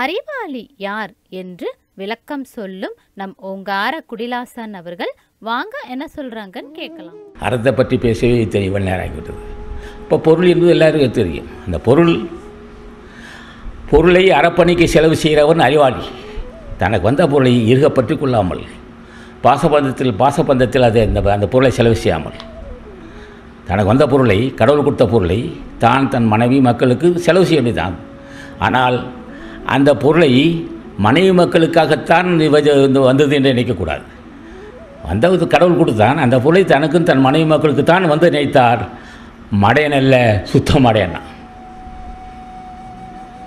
அறிவாளி யார் என்று விளக்கம் சொல்லும் நம் ஓங்கார குடிலாசன் அவர்கள். வாங்க என்ன சொல்றாங்கன்னு கேட்கலாம். அறத்தை பற்றி பேசவே தெரியும் இவ்வளவு நேரம் ஆகிவிட்டது. இப்போ பொருள் என்பது எல்லாருக்கும் தெரியும். அந்த பொருள் பொருளை அறப்பணிக்கு செலவு செய்கிறவன் அறிவாளி. தனக்கு வந்த பொருளை இருகப்பற்றி கொள்ளாமல் பாசபந்தத்தில் பாசபந்தத்தில் அதை அந்த அந்த பொருளை செலவு செய்யாமல் தனக்கு வந்த பொருளை கடவுள் கொடுத்த பொருளை தான் தன் மனைவி மக்களுக்கு செலவு செய்ய வேண்டியதான் ஆனால் அந்த பொருளை மனைவி மக்களுக்காகத்தான் வந்தது என்று நினைக்கக்கூடாது வந்தது கடவுள் கொடுத்தான் அந்த பொருளை தனக்கும் தன் மனைவி மக்களுக்கு தான் வந்து நினைத்தார். மடையன் அல்ல சுத்த மடையனா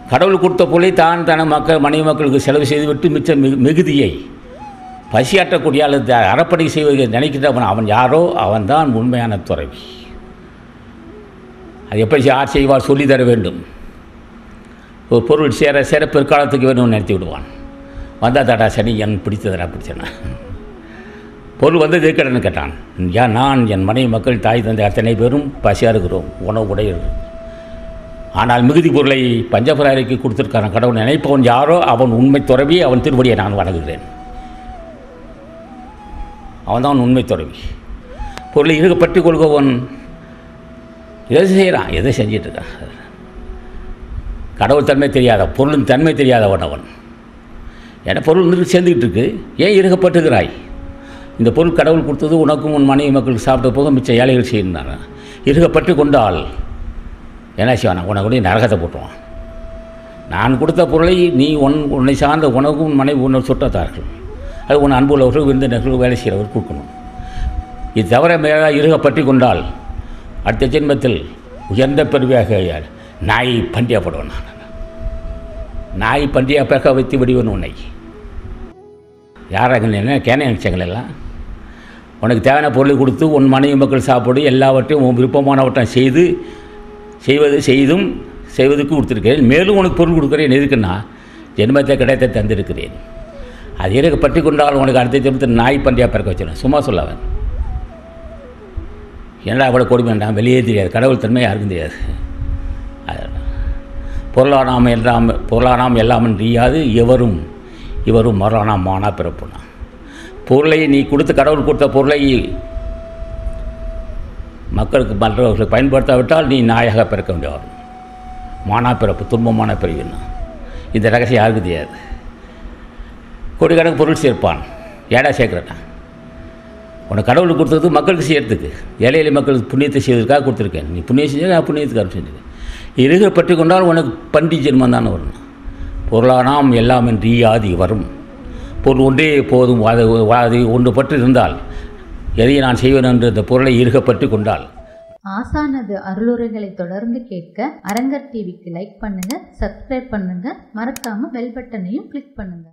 கடவுள் கொடுத்த பொருளை தான் தன மக்கள் மனைவி மக்களுக்கு செலவு செய்துவிட்டு மிச்ச மிகு மிகுதியை பசியாற்றக்கூடிய அல்லது அறப்படை செய்வதை நினைக்கிறவன் அவன் யாரோ அவன்தான் உண்மையான துறவி. அது எப்படி யார் செய்வார் சொல்லித் தர வேண்டும். ஒரு பொருள் சேர சேர பிற்காலத்துக்கு வேணும்னு நிறுத்தி விடுவான். வந்தால் தாடா சனி என் பிடித்ததடா பிடிச்சனா பொருள் வந்து இருக்கடன்னு கேட்டான். ஏன் நான் என் மனைவி மக்கள் தாய் தந்தை அத்தனை பேரும் பசியாக இருக்கிறோம் உணவு உடையது. ஆனால் மிகுதி பொருளை பஞ்சபுராரிக்கு கொடுத்துருக்கான கடவுள் நினைப்பவன் யாரோ அவன் உண்மை துறவி அவன் திருவடியை நான் வணங்குகிறேன். அவன் தான் உண்மை துறவி. பொருளை இருக பற்றி எதை செய்கிறான் எதை செஞ்சிட்ருக்கான் கடவுள் தன்மை தெரியாத பொருளின் தன்மை தெரியாதவன் அவன் ஏன்னா பொருள் சேர்ந்துக்கிட்டு இருக்கு ஏன் இருக்கப்பட்டுகிறாய் இந்த பொருள் கடவுள் கொடுத்தது உனக்கும் உன் மனைவி மக்களுக்கு சாப்பிட்ட போக மிச்ச ஏழைகள் செய்யணுன்னாங்க இருக்கப்பட்டு கொண்டால் என்ன செய்வான்? உனக்கு கூட நரகத்தை போட்டுவான். நான் கொடுத்த பொருளை நீ உன் உன்னை சார்ந்த உனக்கும் உன் மனைவி உன்னை சுற்றத்தார்கள் அது உன் அன்புள்ளவர்கள் விருந்தினர்கள் வேலை செய்கிறவர் கொடுக்கணும். இது தவிர மேலே இருகப்பற்றி கொண்டால் அடுத்த ஜென்மத்தில் உயர்ந்த பெருவியாக நாய் பண்டியப்படுவேன் நான். நாய் பண்டியா பிறக்க வைத்து விடுவேன் உன்னை. யாராக என்ன கேன நினச்சாங்களெல்லாம் உனக்கு தேவையான பொருளை கொடுத்து உன் மனைவி மக்கள் சாப்பாடு எல்லாவற்றையும் உன் விருப்பமானவற்றை செய்து செய்வது செய்தும் செய்வதற்கு கொடுத்துருக்கிறேன். மேலும் உனக்கு பொருள் கொடுக்குறேன். எதுக்குன்னா ஜென்மத்தை கிடைத்த தந்திருக்கிறேன். அது எனக்கு பற்றி கொண்டால் உனக்கு அடுத்த ஜென்மத்தில் நாய் பண்டியா பிறக்க வச்சிடும் சும்மா சொல்லவன் என்னடா அவ்வளோ கொடுமை வேண்டாம் வெளியே தெரியாது. கடவுள் தன்மை யாருக்கும் தெரியாது. பொருளானாம் எல்லாம் பொருளானாம் எல்லாம் நீயாது எவரும் இவரும் மரணாம் மானா பிறப்புனா. பொருளை நீ கொடுத்த கடவுள் கொடுத்த பொருளை மக்களுக்கு மற்றவர்களுக்கு பயன்படுத்தாவிட்டால் நீ நாயாக பிறக்க வேண்டிய வரும் மானா பிறப்பு துன்பமான பிறவின்னா இந்த ரகசியம் யாருக்கும் தெரியாது? கோடிக்கணக்கு பொருள் சேர்ப்பான். ஏடா சேர்க்குறேன்? உனக்கு கடவுள் கொடுத்தது மக்களுக்கு செய்யறதுக்கு. ஏழை மக்களுக்கு புண்ணியத்தை செய்வதற்காக கொடுத்துருக்கேன். நீ புண்ணியம் செஞ்சு நான் புண்ணியத்துக்கு அனுப்பிச்சிருக்கேன் இருக பற்றி கொண்டால் உனக்கு பண்டி ஜென்மம் தானே வரும். பொருளானாம் எல்லாம் என்று ஆதி வரும். பொருள் ஒன்றே போதும் அது அது ஒன்று பற்றி இருந்தால் எதை நான் செய்வேன் என்று இந்த பொருளை இருகப்பட்டு கொண்டால் ஆசானது அருளுரைகளை தொடர்ந்து கேட்க அரங்கர் டிவிக்கு லைக் பண்ணுங்க சப்ஸ்கிரைப் பண்ணுங்க. மறக்காம பெல் பட்டனையும் கிளிக் பண்ணுங்க.